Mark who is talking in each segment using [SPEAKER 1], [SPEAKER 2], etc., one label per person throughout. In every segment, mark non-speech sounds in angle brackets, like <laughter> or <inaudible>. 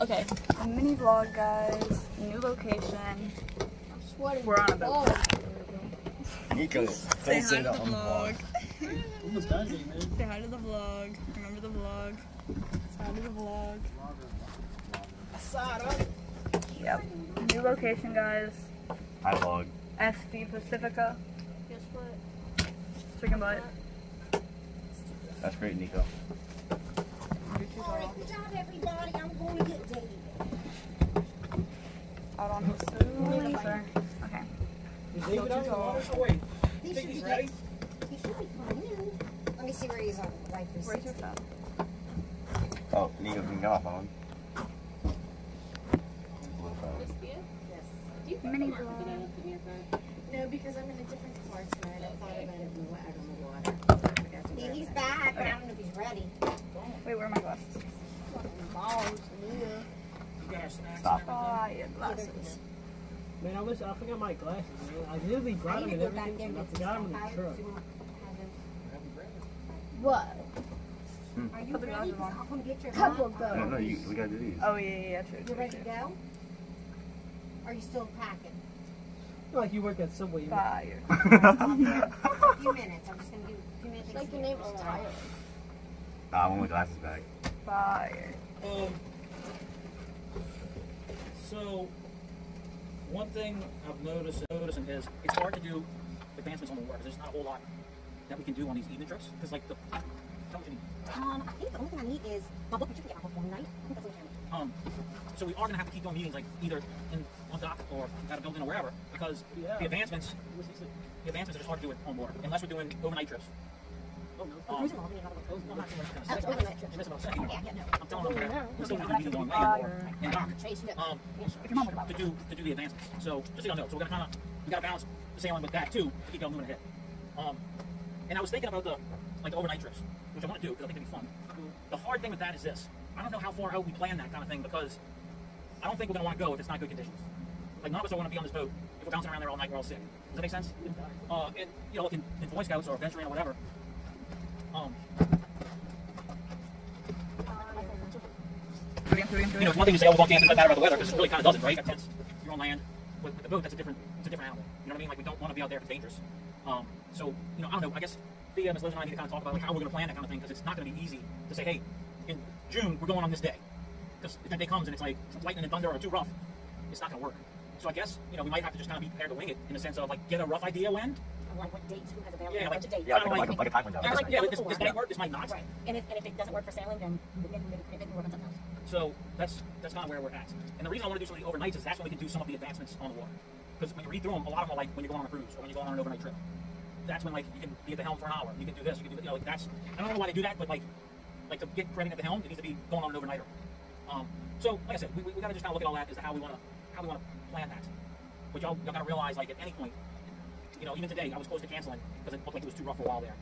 [SPEAKER 1] Okay, a mini vlog, guys. New location.
[SPEAKER 2] I'm sweating.
[SPEAKER 1] We're on a boat. Oh.
[SPEAKER 3] Nico,
[SPEAKER 1] Say hi to the vlog.
[SPEAKER 4] Almost done, man.
[SPEAKER 1] Say hi to the vlog. Remember the vlog. Say hi to the vlog. Yep. New location, guys.
[SPEAKER 3] Hi vlog.
[SPEAKER 1] SV Pacifica.
[SPEAKER 2] Guess what?
[SPEAKER 1] Chicken butt.
[SPEAKER 3] That's great, Nico.
[SPEAKER 2] Alright, good job, everybody. I'm going to get David.
[SPEAKER 1] Out on the smooth. Okay.
[SPEAKER 4] Is David out the water? Oh, wait.
[SPEAKER 2] He
[SPEAKER 4] Think he's
[SPEAKER 2] be
[SPEAKER 4] ready?
[SPEAKER 2] He should be coming in. Let me see where he's on. Right
[SPEAKER 1] Where's your phone?
[SPEAKER 3] Oh, Nico can get off on. Blue phone.
[SPEAKER 1] Mini vlog.
[SPEAKER 2] No, because I'm in a different part tonight. I thought about it in the, out on the water. Yeah, he's back, but I don't know if he's ready.
[SPEAKER 1] Wait, where are my glasses?
[SPEAKER 4] You got our snacks
[SPEAKER 3] Stop.
[SPEAKER 4] and
[SPEAKER 1] Oh, your glasses.
[SPEAKER 4] Man, I wish I forgot my glasses, man. I literally brought them
[SPEAKER 2] need
[SPEAKER 4] and
[SPEAKER 2] to go back
[SPEAKER 4] everything,
[SPEAKER 2] there and
[SPEAKER 4] and I
[SPEAKER 2] get some
[SPEAKER 4] forgot them in the truck.
[SPEAKER 2] Do you want to have him-
[SPEAKER 1] What?
[SPEAKER 2] Are you
[SPEAKER 1] Put the
[SPEAKER 2] ready?
[SPEAKER 1] glasses
[SPEAKER 2] 'Cause. I'm gonna get your
[SPEAKER 1] Couple
[SPEAKER 2] mom.
[SPEAKER 3] No, no, you, we gotta do these.
[SPEAKER 1] Oh, yeah, yeah, yeah, true.
[SPEAKER 2] You
[SPEAKER 1] true,
[SPEAKER 2] ready to
[SPEAKER 1] true.
[SPEAKER 2] go? Are you still packing?
[SPEAKER 4] Like you work at Subway. man.
[SPEAKER 1] Fire. <laughs>
[SPEAKER 2] A few minutes. I'm just gonna do a few minutes.
[SPEAKER 5] like the name of Ohio.
[SPEAKER 3] Nah, I want my glasses back.
[SPEAKER 1] Fire.
[SPEAKER 6] Um, so, one thing I've noticed, noticing is it's hard to do advancements on the water. Because there's not a whole lot that we can do on these evening trips because, like, the don't
[SPEAKER 2] Um, I think the only thing I need is my book. You can get my book one night. I think that's what
[SPEAKER 6] um, so we are gonna have to keep doing meetings like either in on dock or at a building or wherever because
[SPEAKER 4] Yeah.
[SPEAKER 6] the advancements, the advancements are just hard to do it on water unless we're doing overnight trips. Gonna and. Um, to do to do the advancements. So just so you know, so we're gonna kind of we gotta balance the sailing with that too to keep y'all moving ahead. Um, and I was thinking about the like the overnight trips, which I want to do because I think it'd be fun. The hard thing with that is this: I don't know how far out we plan that kind of thing because I don't think we're gonna want to go if it's not good conditions. Like none of us are to be on this boat if we're bouncing around there all night. We're all sick. Does that make sense? Uh, and you know, like in, in Boy Scouts or venturing or whatever. Um,
[SPEAKER 1] Three and three and
[SPEAKER 6] you know, it's one thing to say, oh, won't dance, it doesn't matter about the weather, because it really kind of doesn't, right? Got tents, you're on land. With, with the boat, that's a different, it's a different animal. You know what I mean? Like, we don't want to be out there if it's dangerous. Um, so, you know, I don't know, I guess Thea, Miss Liz, and I need to kind of talk about like, how we're going to plan that kind of thing, because it's not going to be easy to say, hey, in June, we're going on this day. Because if that day comes and it's like lightning and thunder or too rough, it's not going to work. So I guess, you know, we might have to just kind of be prepared to wing it in the sense of, like, get a rough idea when.
[SPEAKER 2] Like what dates, who has available,
[SPEAKER 6] Yeah, like-
[SPEAKER 2] dates.
[SPEAKER 3] Yeah,
[SPEAKER 6] Kinda
[SPEAKER 3] like, like, a, like a time window.
[SPEAKER 6] Yeah, like, yeah, this, this might work, this might not.
[SPEAKER 2] Right. And if, and if it doesn't work for sailing, then maybe, we work on something else.
[SPEAKER 6] So that's that's kind of where we're at. And the reason I want to do some of the overnights is that's when we can do some of the advancements on the water. Because when you read through them, a lot of them are like when you're going on a cruise or when you're going on an overnight trip. That's when like you can be at the helm for an hour. You can do this. You can do you know like that's. I don't know why they do that, but like like to get credit at the helm, it needs to be going on an overnighter. Um, so like I said, we, we, we got to just kind of look at all that as to how we want to how we want to plan that. But y'all y'all got to realize like at any point, you know, even today I was close to canceling because it looked like it was too rough for a while there.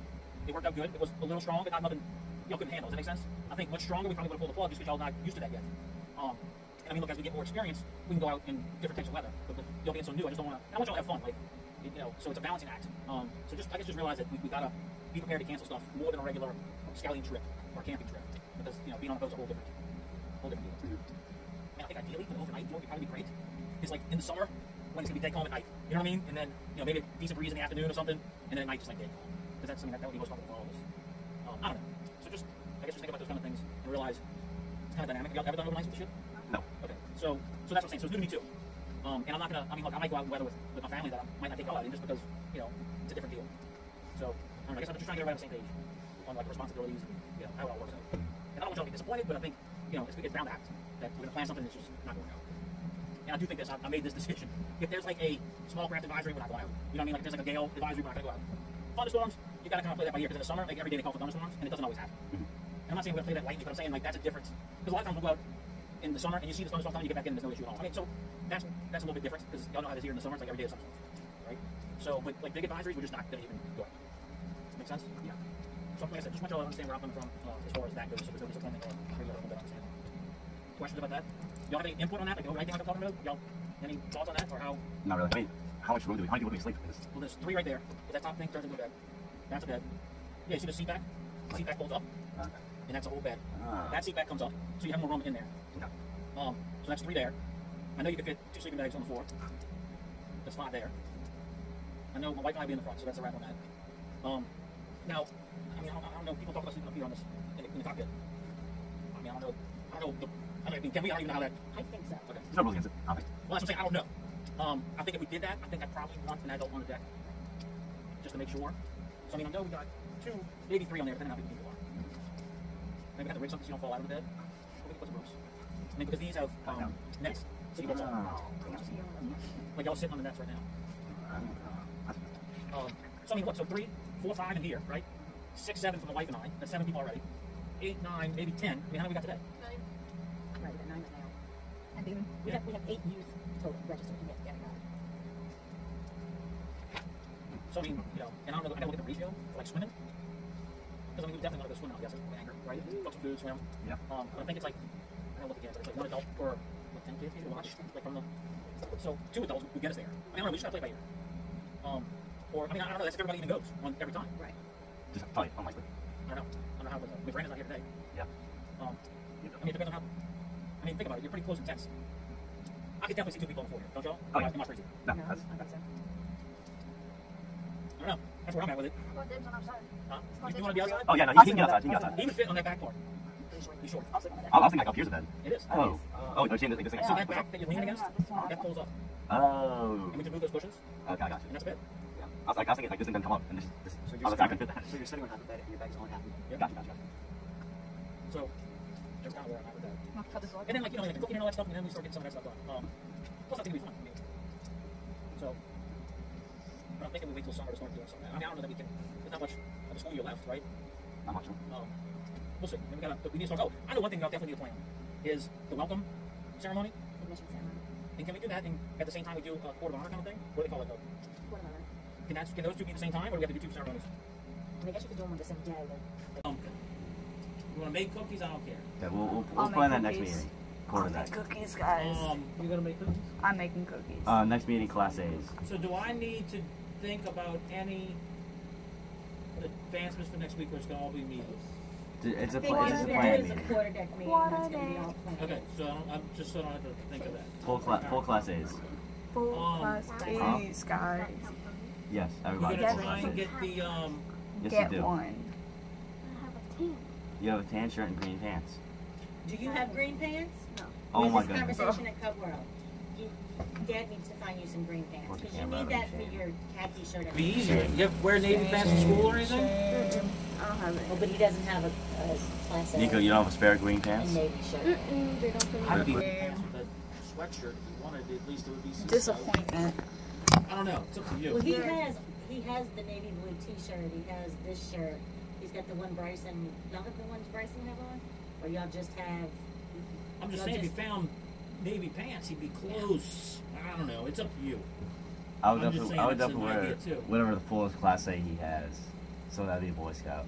[SPEAKER 6] It worked out good. It was a little strong, but not nothing y'all couldn't handle. Does that make sense? I think much stronger. We probably would have pulled the plug just because y'all not used to that yet. Um, and I mean, look, as we get more experience, we can go out in different types of weather. But with y'all being so new, I just don't want to. I want y'all to have fun, like you know. So it's a balancing act. Um, so just I guess just realize that we, we gotta be prepared to cancel stuff more than a regular scouting trip or camping trip because you know being on a boat's a whole different, whole different deal. And I think ideally, an overnight tour would probably be great. Is like in the summer when it's gonna be dead calm at night. You know what I mean? And then you know maybe a decent breeze in the afternoon or something, and then at night just like dead calm. Because that's something that, that would be most comfortable for all of us. Um, I don't know. I guess just think about those kind of things and realize it's kind of dynamic. Have y'all ever done overnights with the ship?
[SPEAKER 3] No.
[SPEAKER 6] Okay. So so that's what I'm saying. So it's new to me too. Um, and I'm not gonna. I mean, look, I might go out in weather with, with my family that I might not take out in just because you know it's a different deal. So I, don't know, I guess I'm just trying to get everybody on the same page on like responsibilities and you know how it all works out. And I don't want y'all to be disappointed, but I think you know it's, it's bound to happen that we're gonna plan something that's just not going out. And I do think this. I, I made this decision. If there's like a small craft advisory, we're not going out. You know what I mean? Like if there's like a gale advisory, we're not gonna go out. Thunderstorms, you gotta kind of play that by ear because in the summer, like every day they call for thunderstorms, and it doesn't always happen. And I'm not saying we're gonna play that lightly, but I'm saying like that's a difference. Because a lot of times we'll go out in the summer and you see the thunderstorm coming, you get back in, and there's no issue at all. I mean, so that's that's a little bit different because y'all know how it is here in the summer. It's like every day is thunderstorms, right? So, but like big advisories, we're just not gonna even go out. Make sense? Yeah. So like I said, just want y'all to understand where I'm coming from uh, as far as that goes. So there's no disappointment or maybe a little bit understanding. Questions about that? Y'all have any input on that? Like the overnight thing like I'm talking about? Y'all any thoughts on that or how?
[SPEAKER 3] Not really. I mean, how much room do we? How many do we sleep? this?
[SPEAKER 6] Well, there's three right there. That top thing turns into a bed. That's a bed. Yeah, you see the seat back? The seat back folds up,
[SPEAKER 3] Uh,
[SPEAKER 6] and that's a whole bed.
[SPEAKER 3] ah.
[SPEAKER 6] That seat back comes up, so you have more room in there.
[SPEAKER 3] Yeah.
[SPEAKER 6] Um, so that's three there. I know you can fit two sleeping bags on the floor. That's five there. I know my wife and I be in the front, so that's a wrap on that. Um, now, I mean, I don't, I don't know. People talk about sleeping up here on this in the, in the cockpit. I mean, I don't know. I don't know. The, I don't, I mean, can we? I don't even know how that.
[SPEAKER 2] I think so.
[SPEAKER 6] Okay.
[SPEAKER 3] There's no rules against it. I.
[SPEAKER 6] Well, that's what I'm saying. I don't know. Um, I think if we did that, I think I'd probably want an adult on the deck, just to make sure. So I mean, I know we got two, maybe three on there, depending on how big people are. Maybe we have to rig something so you don't fall out of the bed. Or we can put some ropes. I mean, because these have um, nets, so you don't fall. Like y'all sitting on the nets right now. Um, so I mean, what? So three, four, five in here, right? Six, seven for the wife and I. That's seven people already. Eight, nine, maybe ten. I mean, how many we got today? Nine.
[SPEAKER 2] Right, the nine now. And then we
[SPEAKER 6] Yeah.
[SPEAKER 2] have we have eight youth total registered to get together.
[SPEAKER 6] So I mean, you know, and I don't know, I gotta look at the ratio for like swimming. Because I mean, we definitely want to go swimming, I guess, with anchor, right? Cook some food, swim.
[SPEAKER 3] Yeah.
[SPEAKER 6] Um, but I think it's like, I don't know look again, but it's like one adult or what, 10 kids maybe to watch, like from the. So two adults would get us there. I mean, I don't know, we just gotta play by ear. Um, or, I mean, I don't know, that's if everybody even goes on every time.
[SPEAKER 2] Right.
[SPEAKER 3] Just probably unlikely.
[SPEAKER 6] I don't know. I don't know how it would go. I mean, Brandon's not here today.
[SPEAKER 3] Yeah.
[SPEAKER 6] Um, I mean, it depends on how. I mean, think about it, you're pretty close in tents. I could definitely see two people on the floor here, don't y'all?
[SPEAKER 3] Oh, yeah.
[SPEAKER 6] I'm not crazy.
[SPEAKER 3] No,
[SPEAKER 2] No,
[SPEAKER 3] that's.
[SPEAKER 2] I think so.
[SPEAKER 6] I don't know. That's where I'm at with it.
[SPEAKER 2] Well, Dave's on our.
[SPEAKER 6] Huh? You, you want to be outside?
[SPEAKER 3] Oh yeah, no, he can get outside. He can get outside.
[SPEAKER 6] He would fit on that back part. He's short.
[SPEAKER 2] I'll sit on that.
[SPEAKER 3] I I was thinking like up here's a bed.
[SPEAKER 6] It is.
[SPEAKER 3] Oh. Oh, you're seeing this, this thing.
[SPEAKER 6] So that back that you're leaning against, that pulls up.
[SPEAKER 3] Oh.
[SPEAKER 6] And we can move those cushions,
[SPEAKER 3] Okay, I got you.
[SPEAKER 6] and that's it.
[SPEAKER 3] Yeah. I was like, I was thinking like this thing doesn't come up, and this, this,
[SPEAKER 5] So
[SPEAKER 3] I
[SPEAKER 5] you're,
[SPEAKER 3] was like, I
[SPEAKER 5] sitting,
[SPEAKER 3] can fit that.
[SPEAKER 5] so you're sitting on half the bed and your bag's on half.
[SPEAKER 6] Yeah.
[SPEAKER 3] Gotcha, gotcha.
[SPEAKER 6] So that's kind of where I'm at with that. And then like you know like the cooking and all that stuff, and then we start getting some of that stuff done. Um, plus I think it'll be fun. I mean, so, but I'm thinking we wait till summer to start doing some of that. I mean, I don't know that we can. There's not much of the school year left, right?
[SPEAKER 3] Not much.
[SPEAKER 6] Um, we'll see. Then we gotta. We need to start. Oh, I know one thing we definitely need to plan is the welcome ceremony.
[SPEAKER 2] Admission ceremony.
[SPEAKER 6] And can we do that and at the same time we do a court of honor kind of thing? What do they call it? though?
[SPEAKER 2] What am I right?
[SPEAKER 6] Can that can those two be at the same time, or do we have to do two ceremonies?
[SPEAKER 2] I mean, I guess you could do them on the same day, but
[SPEAKER 6] Um, you want to make cookies? I don't care.
[SPEAKER 3] Okay, we'll we'll, we'll plan that next meeting. Quarter that.
[SPEAKER 7] cookies, guys.
[SPEAKER 6] Um,
[SPEAKER 4] You're gonna make cookies?
[SPEAKER 7] I'm making cookies.
[SPEAKER 3] Uh, next meeting, class A's.
[SPEAKER 6] so do I need to think about any advancements for next week, or it's gonna all be me?
[SPEAKER 3] It's a
[SPEAKER 2] I think
[SPEAKER 3] plan.
[SPEAKER 2] what
[SPEAKER 3] It's a plan
[SPEAKER 2] doing is
[SPEAKER 3] meeting.
[SPEAKER 2] quarter deck meeting.
[SPEAKER 7] What
[SPEAKER 2] That's gonna be all planned.
[SPEAKER 6] Okay, so I don't, I'm just so I don't have to think of that.
[SPEAKER 3] Full class. Full class A's.
[SPEAKER 7] Full
[SPEAKER 6] um,
[SPEAKER 7] class
[SPEAKER 3] Huh?
[SPEAKER 7] A's, guys.
[SPEAKER 3] Yes,
[SPEAKER 6] We're
[SPEAKER 3] everybody.
[SPEAKER 6] gonna
[SPEAKER 3] full
[SPEAKER 6] try
[SPEAKER 3] class
[SPEAKER 6] and
[SPEAKER 3] A's.
[SPEAKER 6] get the um.
[SPEAKER 3] Yes,
[SPEAKER 7] Get
[SPEAKER 3] you do.
[SPEAKER 7] one.
[SPEAKER 3] You have a tan shirt and green pants.
[SPEAKER 2] Do you have green pants?
[SPEAKER 3] Oh
[SPEAKER 2] we
[SPEAKER 3] my
[SPEAKER 2] had this
[SPEAKER 3] goodness.
[SPEAKER 2] conversation at Cub World. You, Dad needs to find you some green pants because you need that for your khaki shirt. and-
[SPEAKER 6] Be easier. You have wear navy pants to school or anything?
[SPEAKER 7] I don't have
[SPEAKER 2] Oh,
[SPEAKER 7] it.
[SPEAKER 2] but he doesn't have a, a class A
[SPEAKER 3] Nico, you don't have a spare green
[SPEAKER 2] and
[SPEAKER 3] pants?
[SPEAKER 2] navy shirt.
[SPEAKER 6] I'd be pants with a sweatshirt if you wanted. At least it would be. Sea
[SPEAKER 7] Disappointment.
[SPEAKER 6] I don't know. It's up to you.
[SPEAKER 2] Well, he has he has the navy blue T-shirt. He has this shirt. He's got the one Bryson. Y'all have the ones Bryson have on, or y'all just have.
[SPEAKER 6] I'm just
[SPEAKER 2] y'all
[SPEAKER 6] saying, if you found navy pants, he'd be close. I don't know. It's up to you.
[SPEAKER 3] I would
[SPEAKER 6] I'm
[SPEAKER 3] definitely, I would definitely wear
[SPEAKER 6] too.
[SPEAKER 3] whatever the fullest class A he has. So that'd be a Boy Scout.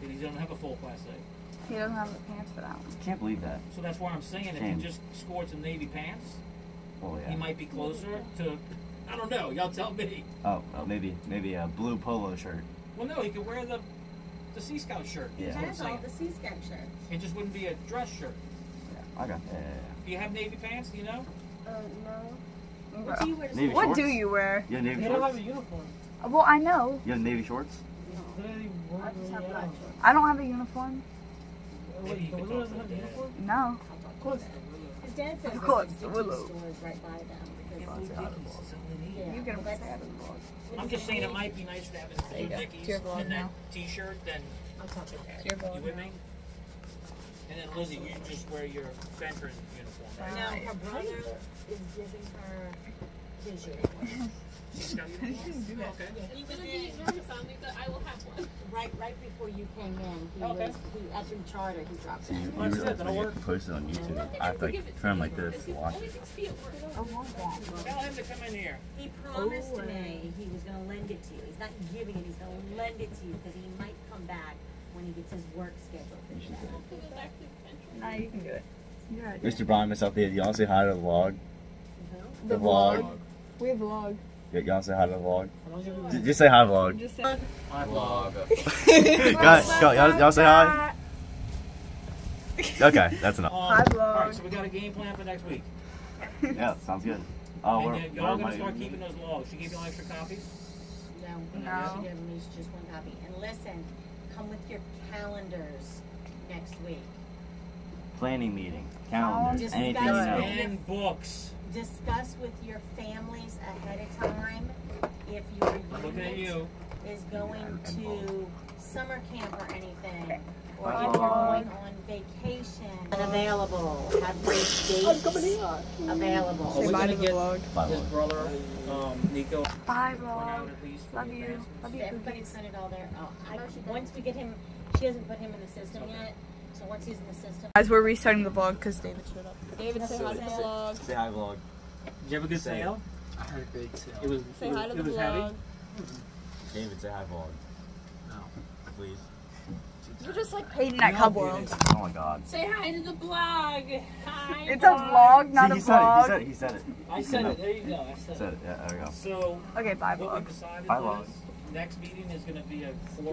[SPEAKER 6] But he doesn't have a full class A.
[SPEAKER 7] He doesn't have the pants for that one.
[SPEAKER 3] Can't believe that.
[SPEAKER 6] So that's why I'm saying if
[SPEAKER 3] Shame.
[SPEAKER 6] he just scored some navy pants,
[SPEAKER 3] Oh
[SPEAKER 6] he might be closer to. <laughs> I don't know. Y'all tell me.
[SPEAKER 3] Oh, well, maybe maybe a blue polo shirt.
[SPEAKER 6] Well, no, he could wear the the Sea Scout shirt.
[SPEAKER 3] Yeah.
[SPEAKER 2] He
[SPEAKER 6] That's what I'm
[SPEAKER 2] has all the Sea Scout shirts.
[SPEAKER 6] It just wouldn't be a dress shirt.
[SPEAKER 3] Yeah, I got. Yeah, yeah,
[SPEAKER 6] Do you have navy pants? Do you know?
[SPEAKER 2] Uh, what do you wear to
[SPEAKER 3] Navy?
[SPEAKER 7] What
[SPEAKER 3] shorts?
[SPEAKER 7] do you wear?
[SPEAKER 3] You have navy
[SPEAKER 4] They don't have a uniform.
[SPEAKER 7] Well, I know.
[SPEAKER 3] You have navy shorts.
[SPEAKER 4] They won't
[SPEAKER 2] I just have
[SPEAKER 4] have-
[SPEAKER 2] black shorts.
[SPEAKER 7] I don't have a uniform.
[SPEAKER 4] Wait,
[SPEAKER 6] Maybe you
[SPEAKER 4] the Willow doesn't have
[SPEAKER 6] to
[SPEAKER 4] a uniform?
[SPEAKER 7] No.
[SPEAKER 4] Of course.
[SPEAKER 2] His dad says
[SPEAKER 7] Of course, the
[SPEAKER 2] Dickies
[SPEAKER 7] Willow.
[SPEAKER 2] stores right by them. Because
[SPEAKER 6] Blue Dickies is all they need.
[SPEAKER 2] Yeah,
[SPEAKER 7] You can
[SPEAKER 2] well, that's-
[SPEAKER 7] say it.
[SPEAKER 6] I'm just saying it might be nicer to have his
[SPEAKER 7] There you
[SPEAKER 6] blue. Dickies
[SPEAKER 7] To your vlog
[SPEAKER 6] and that
[SPEAKER 7] now.
[SPEAKER 6] T-shirt than
[SPEAKER 2] I'll talk to Dad.
[SPEAKER 6] You with me. And then Lizzie, you just wear your veteran uniform, right?
[SPEAKER 2] Now her brother is giving her his uniform.
[SPEAKER 6] Sea Scout uniform? Okay.
[SPEAKER 2] He was
[SPEAKER 8] Gonna
[SPEAKER 2] in
[SPEAKER 8] be nervous on me, but I will have one.
[SPEAKER 2] right right before you came in. He
[SPEAKER 6] Okay.
[SPEAKER 2] was he after charter he dropped
[SPEAKER 3] So you,
[SPEAKER 2] in.
[SPEAKER 6] Well, that's it, that'll work.
[SPEAKER 3] post it on YouTube.
[SPEAKER 8] Nothing
[SPEAKER 3] I have to
[SPEAKER 8] forgive
[SPEAKER 3] like
[SPEAKER 8] it
[SPEAKER 3] trim like this
[SPEAKER 8] because
[SPEAKER 3] to
[SPEAKER 8] he's
[SPEAKER 3] watch it.
[SPEAKER 8] gonna be at work.
[SPEAKER 2] I want that.
[SPEAKER 6] Tell him to come in here.
[SPEAKER 2] He promised
[SPEAKER 4] Oh,
[SPEAKER 2] me he was going to lend it to you. He's not giving it. He's going to lend it to you because he might come back when he gets his work schedule
[SPEAKER 3] You should
[SPEAKER 2] figured out.
[SPEAKER 8] To go back to adventure.
[SPEAKER 7] Nah, you can do it. Yeah,
[SPEAKER 3] Mr. Brian, myself, do you want to say hi to the vlog?
[SPEAKER 2] Mhm.
[SPEAKER 3] The vlog.
[SPEAKER 7] We vlog.
[SPEAKER 3] Yeah, y'all say hi to the vlog.
[SPEAKER 4] I don't give a-
[SPEAKER 3] J- Just say hi, vlog.
[SPEAKER 7] Just say.
[SPEAKER 6] I vlog. <laughs> <laughs>
[SPEAKER 3] Guys, go, y'all, y'all say hi. <laughs> Okay, that's enough.
[SPEAKER 7] Um,
[SPEAKER 9] Hi, vlog.
[SPEAKER 7] All right, so we got a game plan for next week.
[SPEAKER 3] Yeah, sounds good. Oh,
[SPEAKER 7] and
[SPEAKER 3] we're,
[SPEAKER 7] then
[SPEAKER 3] we're
[SPEAKER 7] y'all gonna start keeping those logs. She gave you all extra copies.
[SPEAKER 2] No,
[SPEAKER 9] No.
[SPEAKER 2] she gave me just one copy. And listen, come with your calendars next week.
[SPEAKER 3] planning meeting, oh, calendars,
[SPEAKER 2] Discuss
[SPEAKER 3] anything you know.
[SPEAKER 2] with-
[SPEAKER 7] And books.
[SPEAKER 2] Discuss with your families ahead of time if your
[SPEAKER 7] I'm looking at
[SPEAKER 2] unit
[SPEAKER 7] you.
[SPEAKER 2] is going
[SPEAKER 3] and- and
[SPEAKER 2] to summer camp or anything. Or if you're
[SPEAKER 3] Mom.
[SPEAKER 2] going on vacation. Unavailable. Have those dates available.
[SPEAKER 7] Say
[SPEAKER 1] Say bye
[SPEAKER 7] bye
[SPEAKER 1] to
[SPEAKER 7] to
[SPEAKER 1] the vlog.
[SPEAKER 7] His brother, um, Nico,
[SPEAKER 9] Bye, vlog.
[SPEAKER 7] at least for
[SPEAKER 9] Love you. Love you.
[SPEAKER 2] Everybody printed all their, oh, I, once we get him, she hasn't put him in the system yet. So once he's in the system.
[SPEAKER 1] Guys, we're restarting the vlog because David showed up. David, say hi to the vlog.
[SPEAKER 3] Say hi, vlog.
[SPEAKER 7] Did you have a good
[SPEAKER 3] Say
[SPEAKER 7] sail?
[SPEAKER 4] I had a great sail.
[SPEAKER 7] It was.
[SPEAKER 1] Say
[SPEAKER 7] it was,
[SPEAKER 1] hi to
[SPEAKER 7] it
[SPEAKER 1] the
[SPEAKER 7] was
[SPEAKER 1] vlog.
[SPEAKER 7] heavy.
[SPEAKER 3] David, say hi, vlog.
[SPEAKER 4] No.
[SPEAKER 3] Please.
[SPEAKER 1] You're just like Peyton at Cub World.
[SPEAKER 3] Oh my God.
[SPEAKER 10] Say hi to the blog. Hi.
[SPEAKER 1] It's a vlog, not
[SPEAKER 3] See,
[SPEAKER 1] a
[SPEAKER 3] he said it. He said it. He said it.
[SPEAKER 4] I said it. There you go. I said
[SPEAKER 3] Said
[SPEAKER 4] it.
[SPEAKER 3] it. Yeah, there we go.
[SPEAKER 7] So
[SPEAKER 1] Okay, bye, vlog.
[SPEAKER 3] Bye, vlog.
[SPEAKER 7] next meeting is going to be a four.